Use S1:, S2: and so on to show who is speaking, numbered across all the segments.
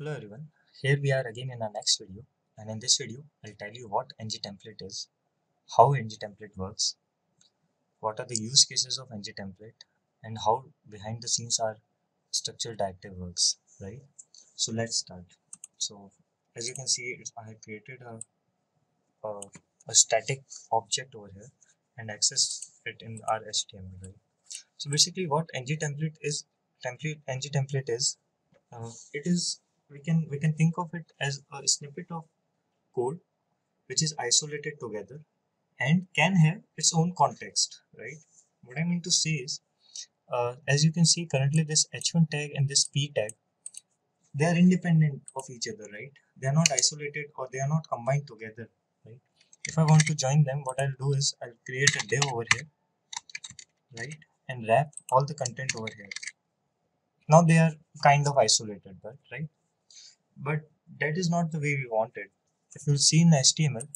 S1: Hello everyone, here we are again in our next video and in this video I'll tell you what ng template is, how ng template works, what are the use cases of ng template and how behind the scenes our structural directive works, right? So let's start. So as you can see I have created a, a, a static object over here and access it in our HTML, right? So basically what ng template is, template ng template is, uh, it is we can we can think of it as a snippet of code which is isolated together and can have its own context right? What i mean to say is uh, as you can see currently this h1 tag and this p tag they are independent of each other right? They are not isolated or they are not combined together right? If i want to join them what i'll do is i'll create a div over here right? And wrap all the content over here. Now they are kind of isolated but right but that is not the way we want it. If you see in html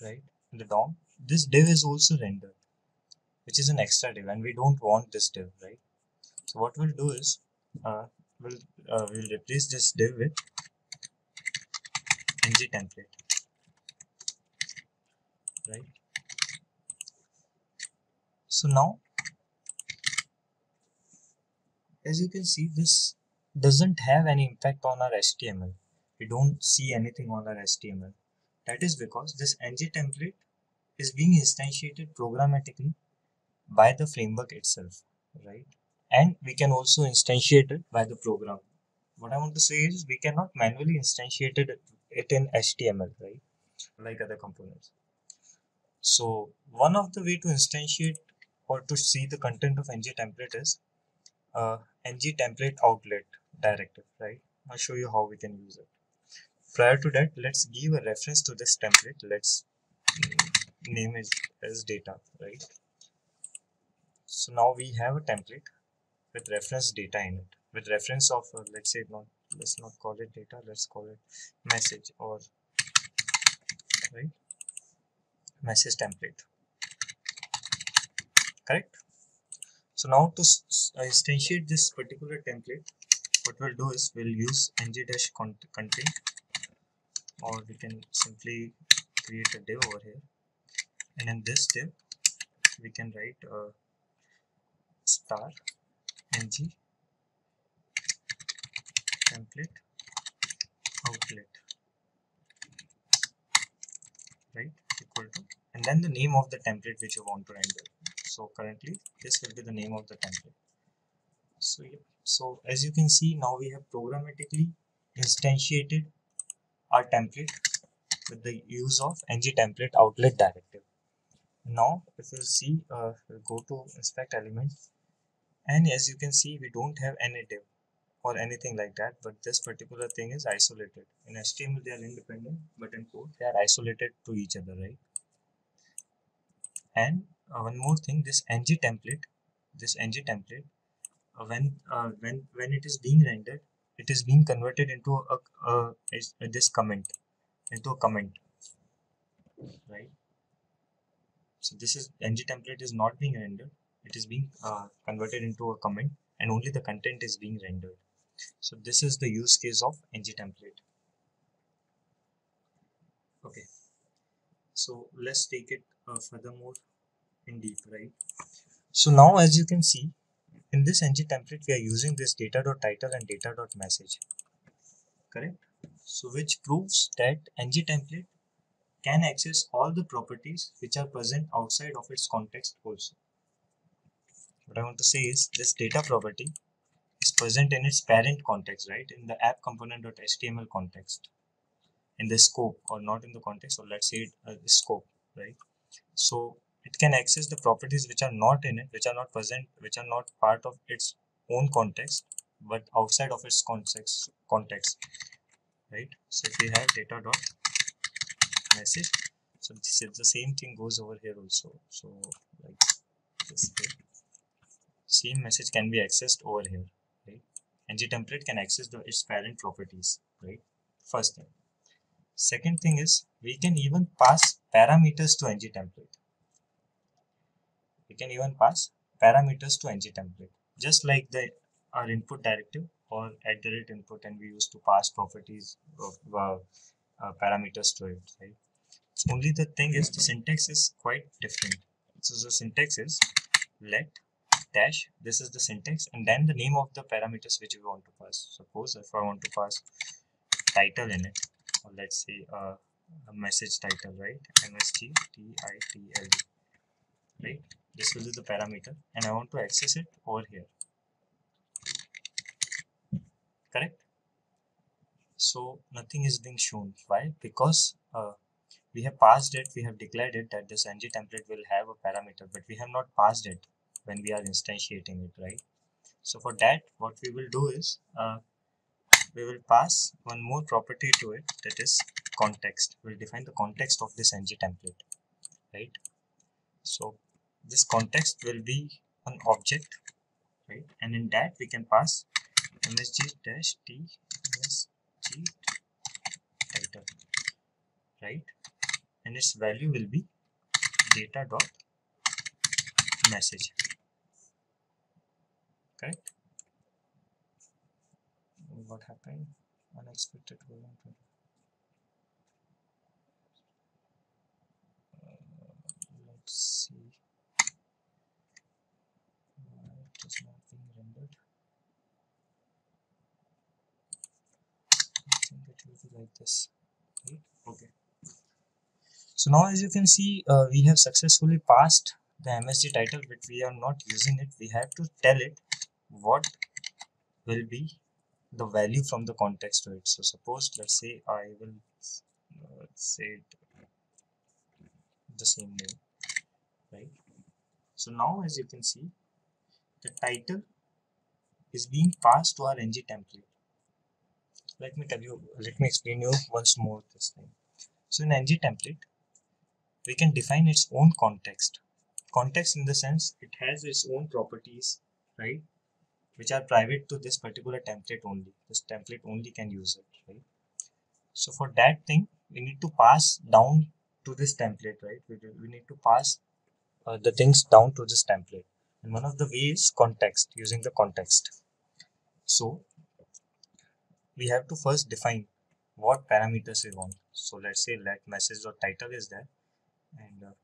S1: right in the dom this div is also rendered which is an extra div and we don't want this div right? So what we'll do is uh, we'll uh, we'll replace this div with ng template right? So now as you can see this doesn't have any impact on our HTML. We don't see anything on our HTML. That is because this ng template is being instantiated programmatically by the framework itself, right? And we can also instantiate it by the program. What I want to say is we cannot manually instantiate it, in HTML, right? Like other components. So one of the way to instantiate or to see the content of ng template is uh, ng template outlet directive, right? I'll show you how we can use it. Prior to that, let's give a reference to this template. Let's name it as data, right? So now we have a template with reference data in it, with reference of uh, let's say not let's not call it data, let's call it message or right message template. Correct. So now to instantiate this particular template, what we'll do is we'll use ng dash content or we can simply create a div over here. And in this div we can write a star ng template outlet. Right? Equal to. And then the name of the template which you want to render so currently this will be the name of the template. So yeah so as you can see now we have programmatically instantiated our template with the use of ng template outlet directive. Now if you see uh, go to inspect elements and as you can see we don't have any div or anything like that but this particular thing is isolated. In html they are independent but in code they are isolated to each other right? And uh, one more thing this ng template this ng template when uh, when when it is being rendered it is being converted into a, a, a, a this comment into a comment right? So this is ng template is not being rendered. It is being uh, converted into a comment and only the content is being rendered. So this is the use case of ng template. Okay. So let's take it uh, furthermore in deep right? So now as you can see in this ng template we are using this data.title and data.message correct? So which proves that ng template can access all the properties which are present outside of its context also. What i want to say is this data property is present in its parent context right? In the app component.html context. In the scope or not in the context or let's say it, uh, scope right? So it can access the properties which are not in it which are not present which are not part of its own context but outside of its context context right? So if we have data dot message so this is the same thing goes over here also. So like this same message can be accessed over here right? ng template can access the its parent properties right? First thing. Second thing is we can even pass parameters to ng template we can even pass parameters to ng template. Just like the our input directive or at the rate input and we used to pass properties of uh, uh, parameters to it right? So only the thing is the syntax is quite different. So the syntax is let dash this is the syntax and then the name of the parameters which we want to pass. Suppose if i want to pass title in it or let's say uh, a message title right? Msg title right? This will be the parameter and i want to access it over here. Correct? So nothing is being shown. Why? Because uh, we have passed it we have declared it that this ng template will have a parameter but we have not passed it when we are instantiating it right? So for that what we will do is uh, we will pass one more property to it that is context. We'll define the context of this ng template right? So this context will be an object right? And in that we can pass msg dash t msg title right? And its value will be data dot message correct? What happened? Unexpected uh, let's see why it is not being rendered I think it will be like this right? Okay. So now as you can see uh, we have successfully passed the MSG title but we are not using it. We have to tell it what will be the value from the context to it. So suppose let's say I will uh, say it the same name right? So now as you can see the title is being passed to our ng template let me tell you let me explain you once more this thing. So in ng template we can define its own context. Context in the sense it has its own properties right which are private to this particular template only. This template only can use it right? So for that thing we need to pass down to this template right? We, we need to pass uh, the things down to this template. And one of the ways context using the context. So we have to first define what parameters we want. So let's say let message or title is there. And uh,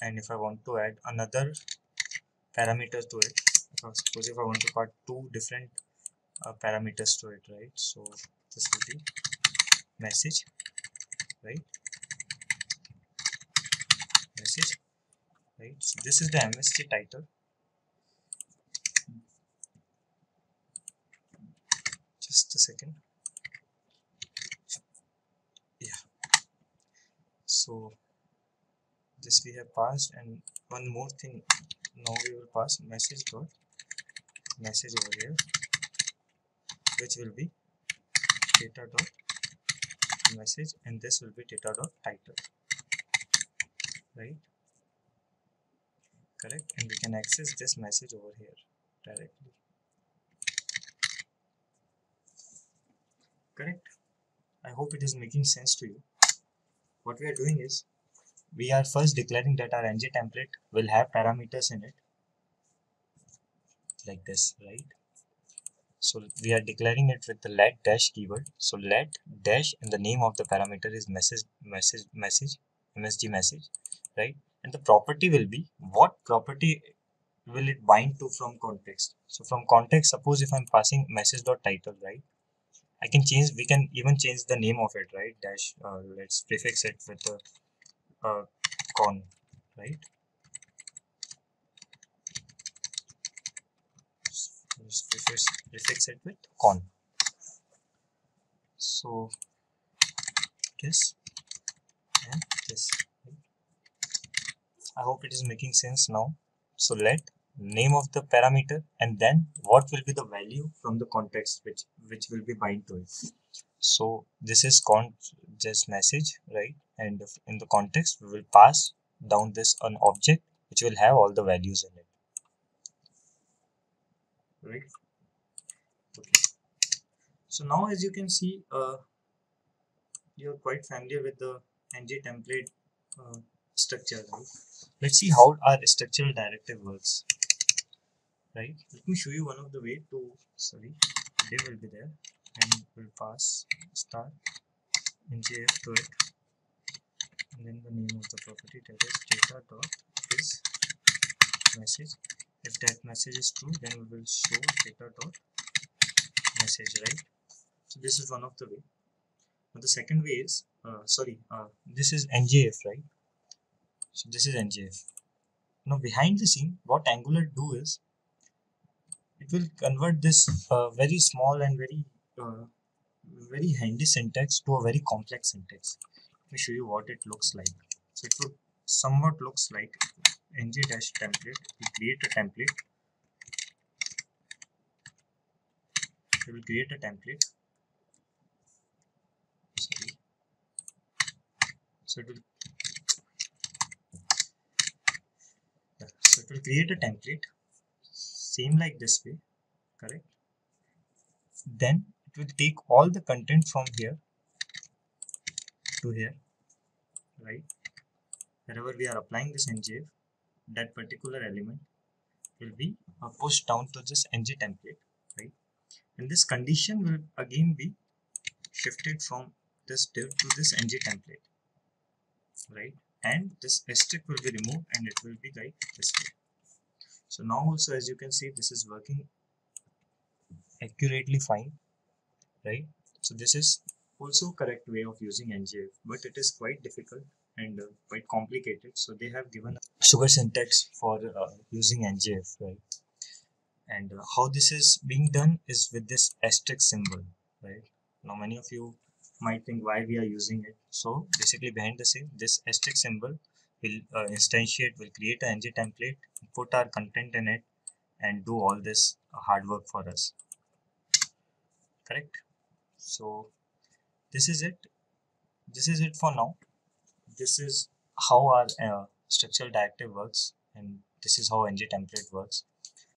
S1: and if I want to add another parameter to it suppose if I want to put two different uh, parameters to it right? So this will be message right? Message right? So this is the MSG title just a second. Yeah. So this we have passed and one more thing. Now we will pass message dot message over here which will be data dot message and this will be data dot title. Right? Correct? And we can access this message over here directly correct? I hope it is making sense to you. What we are doing is we are first declaring that our ng template will have parameters in it like this right? So we are declaring it with the let dash keyword. So let dash and the name of the parameter is message message message msg message right? And the property will be what property will it bind to from context? So from context suppose if i'm passing message dot title right i can change we can even change the name of it right? Dash uh, let's prefix it with the uh, con right? Just prefix, prefix it with con. So this and this. I hope it is making sense now. So let name of the parameter and then what will be the value from the context which which will be bind to it. So this is con just message right? And in the context we will pass down this an object which will have all the values in it. Right? Okay. So now as you can see uh, you're quite familiar with the ng template uh, structure right? Let's see how our structural directive works right? Let me show you one of the way to sorry div will be there and we'll pass star ngif to it. And then the name of the property that is data dot is message. If that message is true then we will show data dot message right? So this is one of the way. Now the second way is uh, sorry uh, this is ngif right? So this is ngif now behind the scene what angular do is it will convert this uh, very small and very uh, very handy syntax to a very complex syntax. Let me show you what it looks like. So it would somewhat looks like ng dash template we create a template. We will create a template. Sorry. So it will so it will create a template same like this way correct? Then it will take all the content from here to here right? Wherever we are applying this ngif that particular element will be pushed down to this ng template right? And this condition will again be shifted from this div to this ng template right? And this asterisk will be removed and it will be like this way so now also as you can see this is working accurately fine right? So this is also correct way of using ngif but it is quite difficult and uh, quite complicated. So they have given sugar syntax for uh, using ngif right? And uh, how this is being done is with this asterisk symbol right? Now many of you might think why we are using it. So basically behind the scene this asterisk symbol will uh, instantiate will create a ng template put our content in it and do all this hard work for us. Correct? So this is it. This is it for now. This is how our uh, structural directive works and this is how ng template works